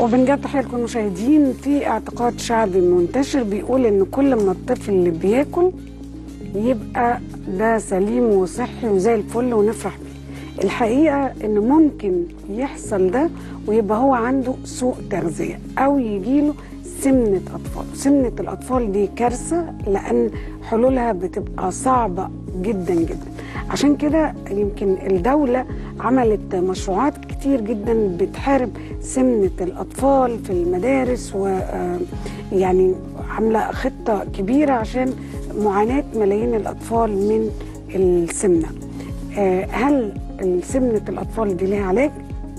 وبنجد تحية لكل المشاهدين في اعتقاد شعبي منتشر بيقول إن كل ما الطفل اللي بياكل يبقى ده سليم وصحي وزي الفل ونفرح بيه. الحقيقة إن ممكن يحصل ده ويبقى هو عنده سوء تغذية أو يجيله سمنة أطفال. سمنة الأطفال دي كارثة لأن حلولها بتبقى صعبة جدا جدا. عشان كده يمكن الدولة عملت مشروعات كتير جدا بتحارب سمنة الأطفال في المدارس و يعني عاملة خطة كبيرة عشان معاناة ملايين الأطفال من السمنة هل سمنة الأطفال دي ليها علاج؟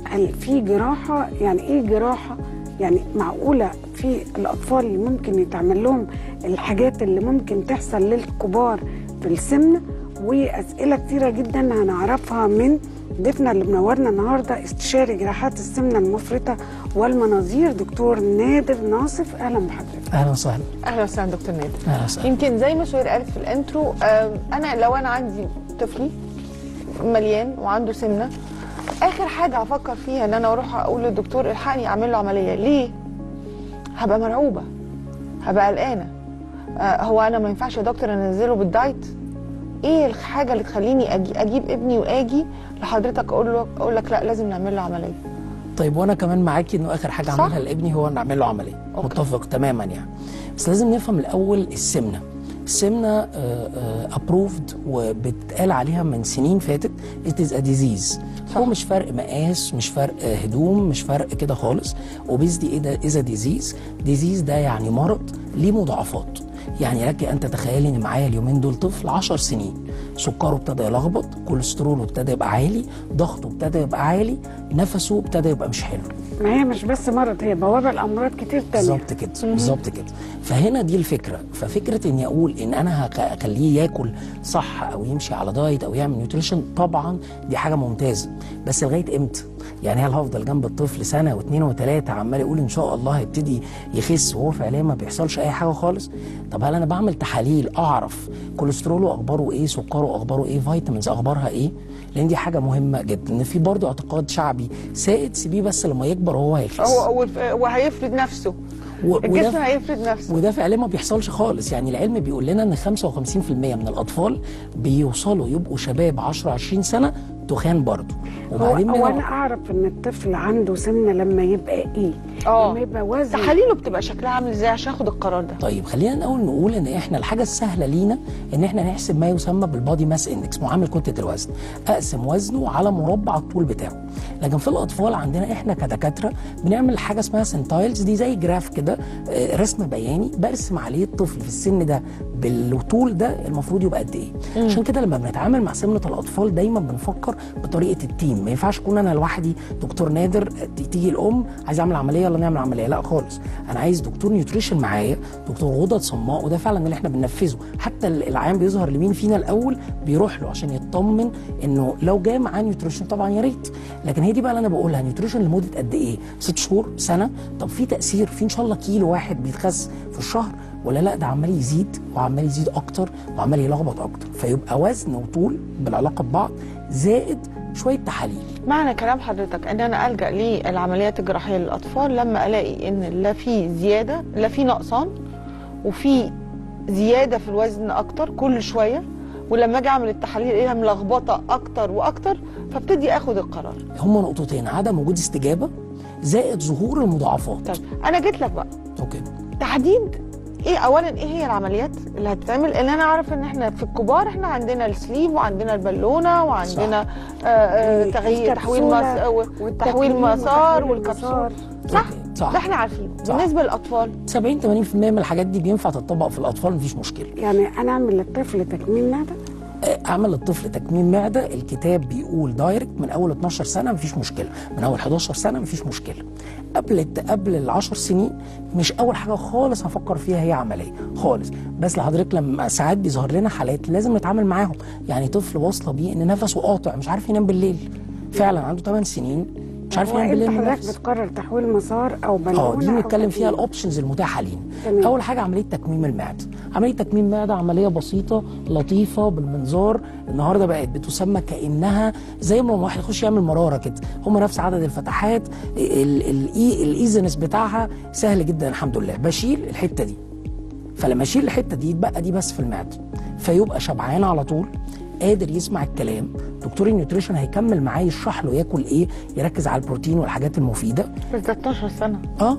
هل في جراحة؟ يعني إيه جراحة؟ يعني معقولة في الأطفال اللي ممكن يتعمل لهم الحاجات اللي ممكن تحصل للكبار في السمنة وأسئلة كتيرة جدا هنعرفها من ضيفنا اللي منورنا النهارده استشاري جراحات السمنة المفرطة والمناظير دكتور نادر ناصف. أهلا بحضرتك. أهلا وسهلا. أهلا وسهلا دكتور نادر. أهلا وسهلا. يمكن زي ما شوير قالت في الانترو أنا لو أنا عندي طفلي مليان وعنده سمنة آخر حاجة هفكر فيها إن أنا أروح أقول للدكتور إلحقني أعمل له عملية. ليه؟ هبقى مرعوبة. هبقى قلقانة. آه هو أنا ما ينفعش يا دكتور أنزله بالدايت؟ إيه الحاجة اللي تخليني أجي أجيب ابني وآجي لحضرتك أقول له أقول لك لا لازم نعمل له عملية. طيب وأنا كمان معاكي إنه آخر حاجة. أعملها لابني هو ان اعمل له عملية. أوكي. متفق تماما يعني. بس لازم نفهم الأول السمنة. السمنة approved وبتقال عليها من سنين فاتت. it is a disease هو مش فرق مقاس مش فرق آه، هدوم مش فرق كده خالص. obesity إيه ده is disease disease ده يعني مرض ليه مضاعفات. يعني لك أن تتخيلي إن معايا اليومين دول طفل 10 سنين. سكره ابتدى يلخبط كوليستروله ابتدى يبقى عالي ضغطه ابتدى يبقى عالي نفسه ابتدى يبقى مش حلو. ما هي مش بس مرض هي بوابة لأمراض كتير تانية. بالظبط كده بالظبط كده. فهنا دي الفكرة. ففكرة إني أقول إن أنا هخ- اخليه ياكل صح أو يمشي على دايت أو يعمل nutrition طبعا دي حاجة ممتازة. بس لغاية إمتى؟ يعني هل هفضل جنب الطفل سنة واثنين وثلاثه عمال يقول إن شاء الله هيبتدي يخس وهو فعليا ما بيحصلش أي حاجة خالص؟ طب هل أنا بعمل تحاليل أعرف كوليستروله أخباره إيه سكره أخباره إيه فيتامينز أخبارها إيه؟ لأن دي حاجة مهمة جدا. إن في برضه اعتقاد شعبي سائد سيبيه بس لما يكبر هو هيخس. هو هيفرض نفسه. و- وده- الجسم هيفرض نفسه. وده فعليا ما بيحصلش خالص. يعني العلم بيقول لنا إن 55% من الأطفال بيوصلوا يبقوا شباب 10 20 سنة تخان برضه هو, وبعدين هو منها- أنا أعرف إن الطفل عنده سمنة لما يبقى إيه؟ آه. لما يبقى وزن. تحاليله بتبقى شكلها عامل إزاي عشان اخد القرار ده؟ طيب خلينا الأول نقول إن إحنا الحاجة السهلة لينا إن إحنا نحسب ما يسمى بال body mass index معامل كتلة الوزن. أقسم وزنه على مربع الطول بتاعه. لكن في الأطفال عندنا إحنا كدكاترة بنعمل حاجة اسمها centiles دي زي graph كده آه، رسم بياني برسم عليه الطفل في السن ده بالطول ده المفروض يبقى قد إيه. عشان كده لما بنتعامل مع سمنة الأطفال دايما بنفكر بطريقة ال team ما ينفعش أكون أنا لوحدي دكتور نادر تيجي الأم عايز أعمل عملية يلا نعمل عملية. لا خالص. أنا عايز دكتور nutrition معايا دكتور غدد صماء وده فعلا اللي إحنا بننفذه. حتى ال- العيان بيظهر لمين فينا الأول؟ بيروح له عشان يطمن إنه لو جاي معاه nutrition طبعا يا ريت. لكن هي دي بقى اللي أنا بقولها. nutrition لمدة قد إيه؟ ست شهور؟ سنة؟ طب في تأثير؟ في إن شاء الله كيلو واحد بيتخس في الشهر؟ ولا لأ؟ ده عمال يزيد وعمال يزيد أكتر وعمال يلخبط أكتر. فيبقى وزن وطول بالعلاقة ببعض زائد شوية تحاليل. معنى كلام حضرتك إن أنا ألجأ للعمليات الجراحية للأطفال لما ألاقي إن لا في زيادة لا في نقصان وفي زيادة في الوزن أكتر كل شوية ولما أجي أعمل التحاليل ألاقيها ملخبطة أكتر وأكتر فابتدي آخد القرار. هما نقطتين عدم وجود استجابة زائد ظهور المضاعفات. طيب أنا جيت لك بقى. أوكي. تحديد إيه اولا إيه هي العمليات اللي هتتعمل اللي أنا اعرف ان إحنا في الكبار إحنا عندنا ال sleeve وعندنا البالونة وعندنا آه آه تغيير تحويل مس... الكبسولة تحويل مسار والكبسولة المسار. صح صح. ده إحنا عارفينه صح. بالنسبة للأطفال 70 80% من الحاجات دي بينفع تطبق في الأطفال مفيش مشكلة يعني أنا أعمل للطفل تكميم معدة؟ اعمل للطفل تكميم معدة الكتاب بيقول direct من أول 12 سنة مفيش مشكلة من أول 11 سنة مفيش مشكلة. قبل قبل ال 10 سنين مش أول حاجة خالص هفكر فيها هي عملية خالص. بس لحضرتك لما ساعات بيظهر لنا حالات لازم نتعامل معاهم. يعني طفل واصلة بيه إن نفسه قاطع مش عارف ينام بالليل. فعلا عنده 8 سنين مش عارف هو يعمل انت بالليل حضرتك. بتقرر تحويل مسار أو بالونه آه دي بنتكلم فيها. ال options المتاحة لينا. أول حاجة عملية تكميم المعدة. عملية تكميم المعده عملية بسيطة لطيفة بالمنظار. النهارده بقت بتسمى كأنها زي ما واحد يخش يعمل مرارة كده. هم نفس عدد الفتحات. ال easiness بتاعها سهل جدا الحمد لله. بشيل الحتة دي. فلما أشيل الحتة دي يتبقى دي بس في المعدة. فيبقى شبعان على طول. قادر يسمع الكلام. دكتور ال nutrition هيكمل معاه يشرح له ياكل إيه يركز على البروتين والحاجات المفيدة. بس ده 12 سنة. آه.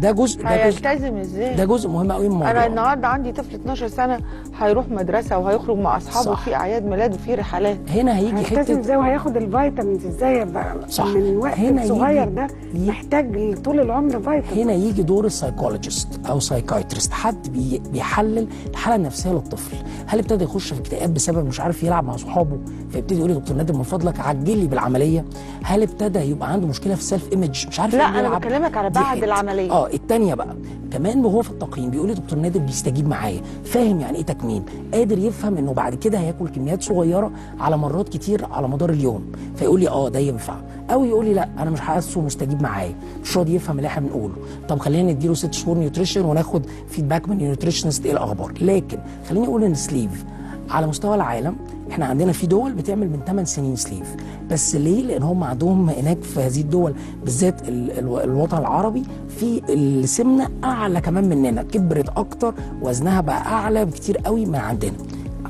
ده جزء ده جزء. هيلتزم إزاي؟ ده جزء مهم قوي من الموضوع. أنا النهارده عندي طفل 12 سنة هيروح مدرسة وهيخرج مع أصحابه صح. في أعياد ميلاد وفي رحلات. هنا هيجي هيلتزم حتة إزاي وهياخد ال vitamins إزاي؟ صح. من الوقت هنا الصغير ده محتاج طول العمر فيتامين هنا يجي دور ال psychologist أو psychiatrist حد بي بيحلل الحالة النفسية للطفل. هل ابتدى يخش في اكتئاب بسبب مش عارف يلعب مع صحابه فيبتدي يقول لي دكتور نادر من فضلك عجل لي بالعملية؟ هل ابتدى يبقى عنده مشكلة في ال self image مش عارف لا، يلعب؟ بكلمك على بعد حتة. العملية. آه التانية بقى كمان وهو في التقييم بيقول لي دكتور نادر بيستجيب معايا فاهم يعني إيه تكميم؟ قادر يفهم إنه بعد كده هياكل كميات صغيرة على مرات كتير على مدار اليوم. فيقول لي آه ده ينفع. أو يقول لي لا أنا مش حاسه مستجيب معايا مش راضي يفهم اللي إحنا بنقوله. طب خلينا نديله ست شهور nutrition وناخد feedback من ال nutritionist إيه الأخبار؟ لكن خليني أقول إن sleeve على مستوى العالم إحنا عندنا في دول بتعمل من 8 سنين سليف. بس ليه؟ لأن هم عندهم هناك في هذه الدول بالذات ال- ال- الوطن العربي في السمنة أعلى كمان مننا كبرت أكتر وزنها بقى أعلى بكتير قوي من عندنا.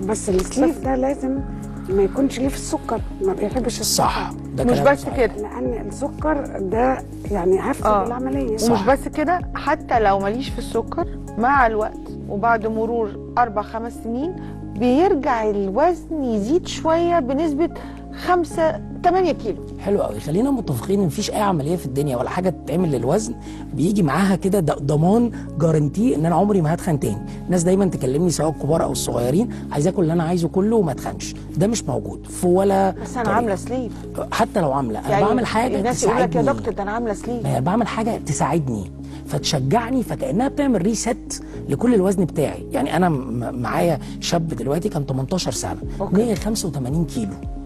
بس السليف ده لازم ما يكونش ليه في السكر ما بيحبش السكر. صح ده مش بس صحيح. كده. لأن السكر ده يعني هفسد آه. العملية ومش بس كده حتى لو ماليش في السكر مع الوقت وبعد مرور أربع خمس سنين بيرجع الوزن يزيد شوية بنسبة 5 8 كيلو. حلو قوي. خلينا متفقين إن مفيش أي عملية في الدنيا ولا حاجة تتعمل للوزن. بيجي معاها كده ضمان جارنتي إن أنا عمري ما هتخن تاني. الناس دايما تكلمني سواء الكبار أو الصغيرين عايز آكل اللي أنا عايزه كله وما اتخنش ده مش موجود. في ولا بس أنا. عاملة سليف حتى لو عاملة. أنا بعمل حاجة الناس يقول لك يا تساعدني. دكتور ده أنا عاملة هي بعمل حاجة تساعدني. فتشجعني فكأنها بتعمل reset لكل الوزن بتاعي. يعني أنا معايا شاب دلوقتي كان 18 سنة. أوكي. 185 كيلو.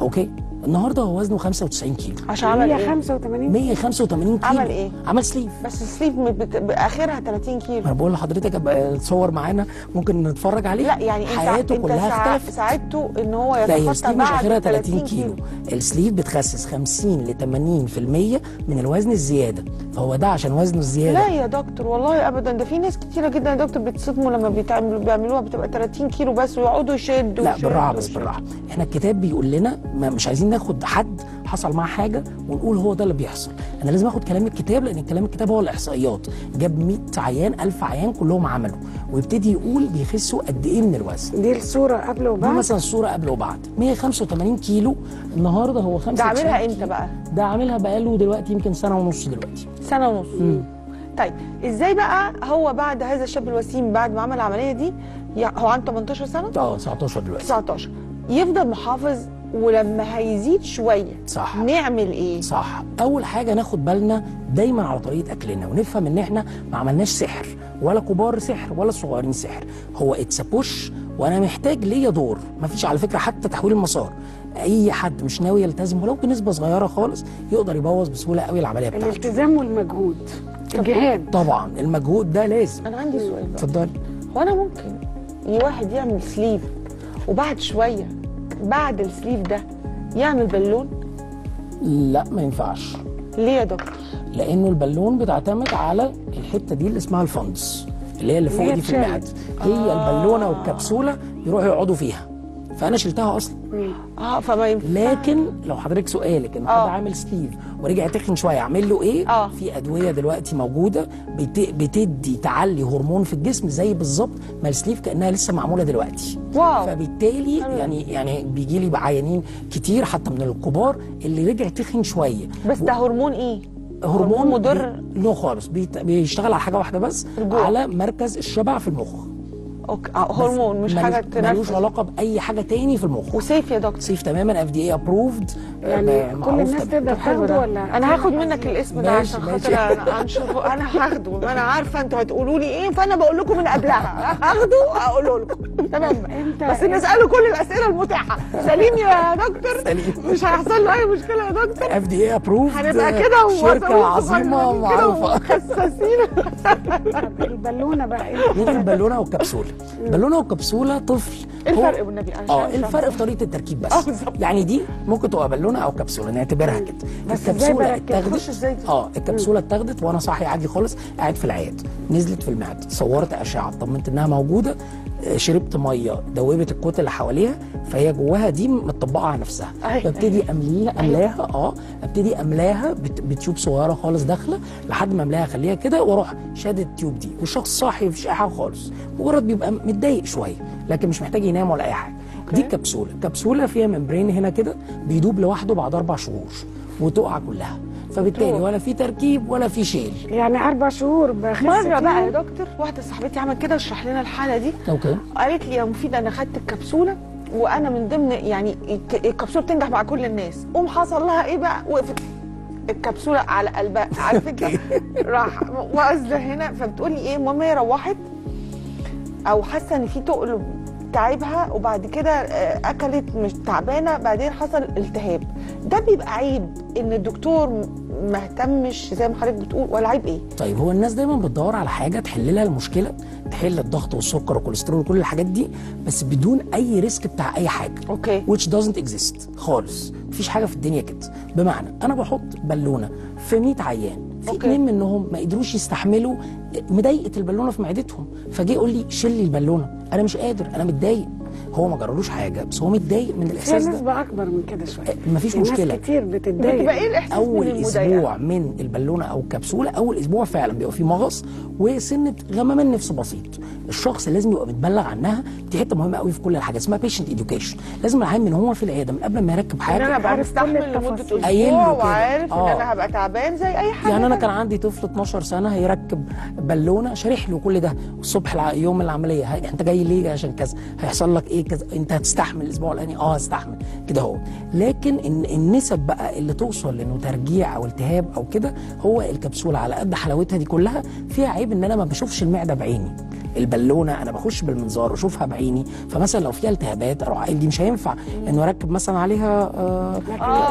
أوكي. النهارده هو وزنه 95 كيلو. عشان عمل إيه؟ 185 185 كيلو. عمل إيه؟ عمل sleeve بس ال sleeve بت- بآخرها 30 كيلو. أنا بقول لحضرتك ابقى تصور معانا ممكن نتفرج عليه لا يعني أنت حياته أنت كلها ساع- اختلفت. ساعدته إن هو يتخطى ال sleeve مش بعد آخرها 30 كيلو. السليف بتخسس 50 ل 80% من الوزن الزيادة. فهو ده عشان وزنه الزيادة. لا يا دكتور والله ابدا. ده في ناس كتيرة جدا يا دكتور بيتصدموا لما بيتعملوا بيعملوها بتبقى 30 كيلو بس ويقعدوا يشدوا لا يشدوا بالراحة بس. بالراحة. إحنا الكتاب بيقول لنا ما مش عايزين ناخد حد حصل معاه حاجة ونقول هو ده اللي بيحصل. أنا لازم آخد كلام الكتاب لأن كلام الكتاب هو الإحصائيات. جاب 100 عيان 1000 عيان كلهم عملوا. ويبتدي يقول بيخسوا قد إيه من الوزن. دي الصورة قبل دي وبعد؟ مثلا الصورة قبل وبعد. 185 كيلو. النهارده هو 95 ده عاملها. إمتى بقى؟ ده عاملها بقاله دلوقتي يمكن سنة ونص دلوقتي. سنة ونص. طيب إزاي بقى هو بعد هذا الشاب الوسيم بعد ما عمل العملية دي هو عنده 18 سنة؟ آه 19 دلوقتي. 19 يفضل محافظ ولما هيزيد شوية صح. نعمل إيه؟ صح. أول حاجة ناخد بالنا دايما على طريقة أكلنا ونفهم إن إحنا ما عملناش سحر ولا كبار سحر ولا صغيرين سحر. هو اتس بوش وأنا محتاج ليا دور. ما فيش على فكرة حتى تحويل المسار. أي حد مش ناوي يلتزم ولو بنسبة صغيرة خالص يقدر يبوظ بسهولة قوي العملية بتاعته. الالتزام والمجهود. الجهاد. طبعا المجهود ده لازم. أنا عندي سؤال اتفضلي. هو أنا ممكن واحد يعمل سليف وبعد شوية بعد السليف ده يعمل بالون لا ما ينفعش ليه يا دكتور؟ لأنه البالون بتعتمد على الحتة دي اللي اسمها الفندس اللي هي اللي فوق دي في. المعده هي البالونة والكبسولة يروحوا يقعدوا فيها فأنا شلتها أصلا آه فما ينفع لكن لو حضرتك سؤالك إن آه. حد عامل سليف ورجع تخن شوية أعمل له إيه؟ آه. في أدوية دلوقتي موجودة بت... بتدي تعلي هرمون في الجسم زي بالظبط ما السليف كأنها لسه معمولة دلوقتي واو. فبالتالي حلو. يعني يعني بيجي لي عيانين كتير حتى من الكبار اللي رجع تخن شوية بس ده هرمون إيه؟ هرمون مضر. no خالص. بيشتغل على حاجة واحدة بس الجوع. على مركز الشبع في المخ أوكي. آه، هرمون مش ملوش- حاجة ملوش تنفذ. علاقة بأي حاجة تاني في المخ. و safe يا دكتور. safe تماما FDA approved يعني كل الناس تقدر تاخده ده. ولا؟ أنا هاخد منك الاسم ده عشان. خاطر أنا أنا هاخده. ما أنا عارفة أنتوا هتقولوا لي إيه فأنا بقول لكم من قبلها. هاخده واقوله لكم. تمام. انت بس نسأله كل الأسئلة المتاحة. سليم يا دكتور. سليم. مش هيحصل له أي مشكلة يا دكتور. FDA approved هنبقى كده شركة عظيمة معروفة. وخساسين البالونة بقى إيه؟ البالونة والكبسولة. البالونه والكبسوله طفل. إيه الفرق بالنبي عشان آه الفرق في طريقة التركيب آه، بس بالظبط. يعني دي ممكن تبقى بالونة أو كبسولة نعتبرها كده. إزاي دي؟ آه الكبسولة اتاخدت وأنا صاحي عادي خالص قاعد في العيادة. نزلت في المعده صورت أشعة طمنت إنها موجودة. آه، شربت مية دوبت الكتل اللي حواليها فهي جواها دي مطبقة على نفسها. أيوة. ببتدي أمليها أملاها آه ابتدي أملاها بت- ب tube صغيرة خالص داخلة لحد ما أملاها أخليها كده وأروح شاد ال tube دي. والشخص صاحي مفيش أي حاجة خالص. مجرد بيبقى متضايق شوية لكن مش محتاج ينام ولا أي حاجة. دي الكبسوله كبسولة فيها membrane هنا كده بيدوب لوحده بعد أربع شهور وتقع كلها. فبالتالي. ولا في تركيب ولا في شيل. يعني أربع شهور بخس مرة بقى يا. دكتور. واحدة صاحبتي عملت كده اشرح لنا الحالة دي. okay قالت لي يا مفيد أنا خدت الكبسولة وأنا من ضمن يعني الك- الكبسولة بتنجح مع كل الناس. قوم حصل لها إيه بقى؟ وقفت الكبسولة على قلبها عارف انت راح هنا فبتقول لي إيه؟ ماما هي روحت أو حاسة إن في تقل تعبها وبعد كده آه، أكلت مش تعبانة بعدين حصل التهاب. ده بيبقى عيب إن الدكتور ما اهتمش زي ما حضرتك بتقول ولا عيب إيه. طيب هو الناس دايما بتدور على حاجة تحل لها المشكلة تحل الضغط والسكر والكوليسترول وكل الحاجات دي بس بدون أي risk بتاع أي حاجة. okay. Which doesn't exist خالص. مفيش حاجة في الدنيا كده. بمعنى أنا بحط بالونة في 100 عيان في okay. اتنين منهم ما قدروش يستحملوا مضايقة البالونة في معدتهم فجه يقول لي شيل لي البالونة. أنا مش قادر أنا متضايق. هو ما جرالوش حاجة بس هو متضايق من الإحساس ده. نسبه أكبر من كده شوية. مفيش في ناس مشكلة. كتير بتتضايق. بتبقى إيه الإحساس أول من أسبوع من البالونة أو الكبسولة أول أسبوع فعلا بيبقى فيه مغص وسنة غممان النفس بسيط. الشخص لازم يبقى متبلغ عنها دي حتة مهمة قوي في كل الحاجات اسمها patient education لازم العيان من هو في العيادة من قبل ما يركب إن حاجة أنا كل مستحمل لمدة أسبوع. وعارف إن آه. أنا هبقى تعبان زي أي حاجة يعني أنا. كان عندي طفل 12 سنة هيركب بالونة شارح له كل ده. الصبح يوم العملية أنت جاي ليه عشان كذا؟ هيحصل لك إيه؟ كذا. انت هتستحمل الأسبوع الاولاني آه هستحمل. كده هو. لكن النسب بقى اللي توصل لإنه ترجيع أو التهاب أو كده هو الكبسولة. على قد حلاوتها دي كلها فيها عيب إن أنا ما بشوفش المعدة بعيني. البالونة أنا بخش بالمنظار وأشوفها بعيني فمثلا لو فيها التهابات أروح قايل دي مش هينفع إنه أركب مثلا عليها آه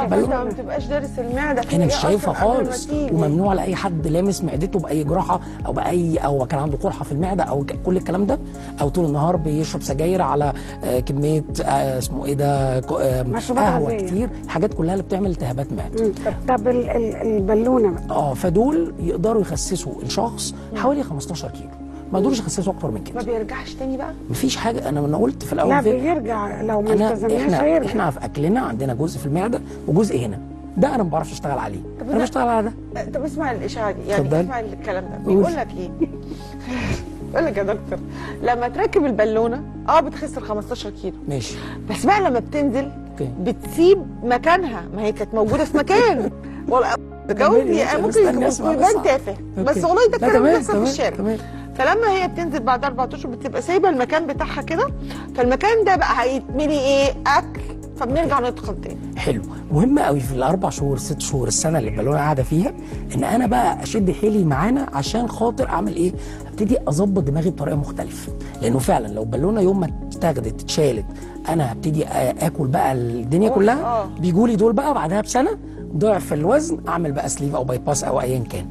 بس بالونة. ما بتبقاش دارس المعدة هنا مش شايفها خالص. وممنوع لأي حد لامس معدته بأي جراحة أو بأي أو كان عنده قرحة في المعدة أو كل الكلام ده أو طول النهار بيشرب سجاير على آه، كمية آه، اسمه إيه ده آه، قهوة. كتير حاجات كلها اللي بتعمل التهابات معدة. طب ال- ال- البالونة آه فدول يقدروا يخسسوا الشخص حوالي 15 كيلو ما يقدروش يخسسوا أكتر من ما كده بيرجعش تاني بقى؟ مفيش حاجة. أنا أنا قلت في الأول لا بيرجع. لو ما التزمناش إحنا هيرجع. إحنا في أكلنا عندنا جزء في المعدة وجزء هنا. ده أنا ما بعرفش أشتغل عليه. طب أنا بشتغل على ده. طب اسمع الإشاعة دي. يعني. اسمع الكلام ده. قول. بيقول لك إيه؟ بيقول لك يا دكتور لما تركب البالونة آه بتخسر 15 كيلو. ماشي. بس بقى لما بتنزل okay. بتسيب مكانها. ما هي كانت موجودة في مكان. والله مش- ممكن. يبان تافه. بس okay. والله ده لا، الكلام بيحصل في الشارع. تمام. فلما هي بتنزل بعد أربع أشهر بتبقى سايبة المكان بتاعها كده. فالمكان ده بقى هيتملي إيه؟ أكل. فبنرجع ندخل تاني. حلو. مهم قوي في الأربع شهور ست شهور السنة اللي البالونه قاعدة فيها إن أنا بقى أشد حيلي معانا عشان خاطر أعمل إيه؟ أبتدي أظبط دماغي بطريقة مختلفة. لأنه فعلا لو بالونة يوم ما اتاخدت اتشالت أنا هبتدي آكل بقى الدنيا كلها آه. بيجوا لي دول بقى بعدها بسنة ضعف الوزن أعمل بقى sleeve أو bypass أو ايا كان.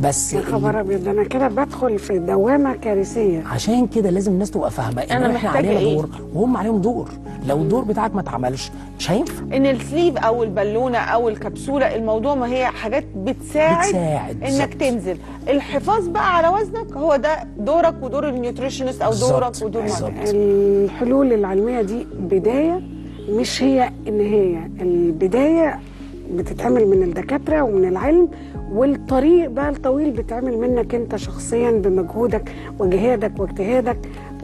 بس يا خبر أبيض أنا كده بدخل في دوامة كارثية عشان كده لازم الناس تبقى فاهمة إن أنا إحنا علينا إيه؟ دور وهم عليهم دور لو الدور بتاعك ما اتعملش مش هينفع إن ال sleeve أو البالونة أو الكبسولة الموضوع ما هي حاجات بتساعد, بتساعد إنك. تنزل الحفاظ بقى على وزنك هو ده دورك ودور النيوتريشنست أو دورك ودور. الحلول العلمية دي بداية مش هي النهاية البداية بتتعمل من الدكاترة ومن العلم والطريق بقى الطويل بيتعمل منك انت شخصيا بمجهودك وجهادك واجتهادك.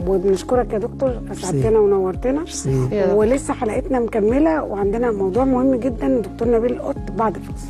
وبنشكرك يا دكتور أسعدتنا ونورتنا. ولسه حلقتنا مكملة وعندنا موضوع مهم جدا دكتور نبيل القط بعد الفاصل